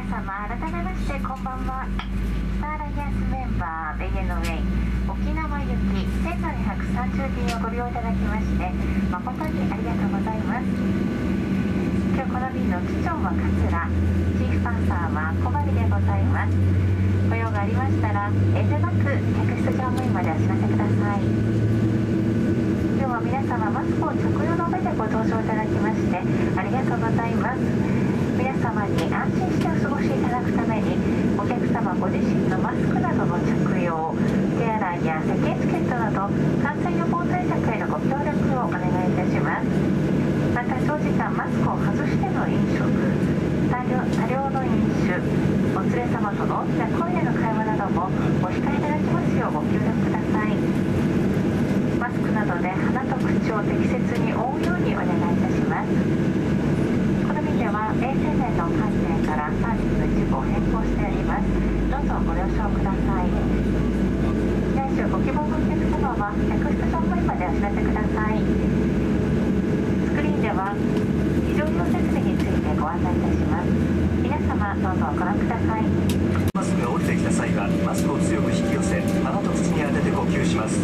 皆様改めましてこんばんは。スターライアンスメンバーベイエノウェイ沖縄行き1730便をご利用いただきまして誠にありがとうございます。今日この便の機長は桂チーフパンサーは小針でございます。ご用がありましたら遠慮なく客室乗務員までお知らせください。今日は皆様マスクを着用の上でご搭乗いただきましてありがとうございます。皆様に安心してお過ごしいただくためにお客様ご自身のマスクなどの着用手洗いや石鹸チケットなど感染予防対策へのご協力をお願いいたしますまた長時間マスクを外しての飲食多量多量の飲酒お連れ様との大きな声での会話などもお控えいただきますようご協力くださいマスクなどで鼻と口を適切に覆うようにお願いいたしますでは衛生面の観点からサービスの一部を変更しておりますどうぞご了承ください来週ご希望のお客様は客室乗務員までお知らせくださいスクリーンでは非常用設備についてご案内いたします皆様どうぞご覧くださいマスクが降りてきた際はマスクを強く引き寄せ鼻と口に当てて呼吸します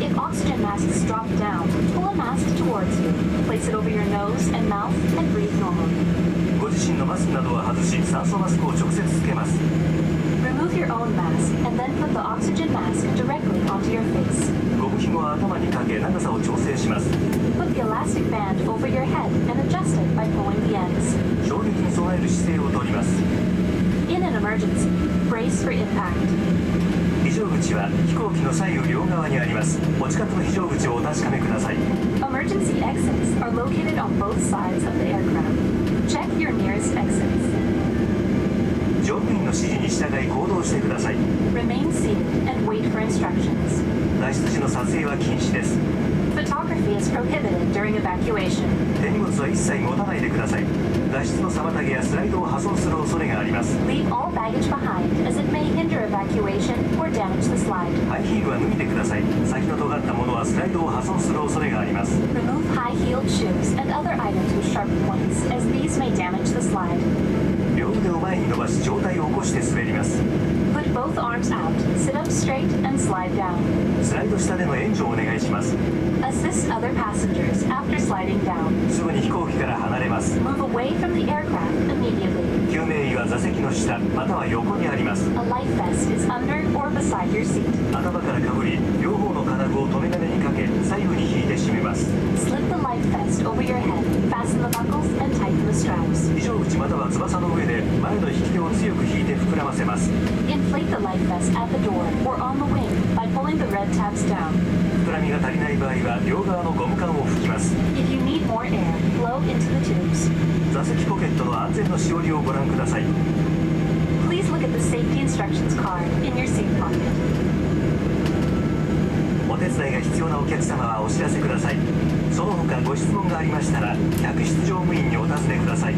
If oxygen masks drop down, pull a mask towards you. Place it over your nose and mouth and breathe normally. ご自身のマスクなどは外し酸素マスクを直接つけます Remove your own mask and then put the oxygen mask directly onto your face. ゴム紐を頭にかけ長さを調整します Put the elastic band over your head and adjust it by pulling the ends. 衝撃に備える姿勢をとります emergency, brace for impact. 非常口は飛行機の左右両側にありますお近くの非常口をお確かめください Emergency exits are located on both sides of the aircraft. Check your nearest exits. 乗務員の指示に従い行動してください Remain seated and wait for instructions. 脱出時の撮影は禁止です Photography is prohibited during evacuation. 手荷物は一切持たないでください脱出の妨げやスライドを破損する恐れがあります Leave all baggage behind as it may hinder evacuation or damage the slide. ハイヒールは脱いでください先の尖ったものはスライドを破損する恐れがあります Remove high-heeled shoes and other items with sharp points as these may damage the slide. 両腕を前に伸ばし上体を起こして滑ります Put both arms out, straight, and slide down. スライド下での援助をお願いします Assist other passengers after sliding down. すぐに飛行機から離れます Move away from the aircraft immediately. 救命医は座席の下または横にあります A life vest is under or beside your seat. 頭からかぶり両方の金具を留め金にかけ左右に引いて締めます Slip the life vest over your head, fasten the buckles, and tighten the straps. 非常口または翼の上で前の引き手を強く引いて膨らませます Inflate the life vest at the door or on the wing by pulling the red tabs down. 膨らみが足りない場合は両側のゴム管を拭きます。座席ポケットの安全のしおりをご覧ください。お手伝いが必要なお客様はお知らせください。その他ご質問がありましたら客室乗務員にお尋ねください。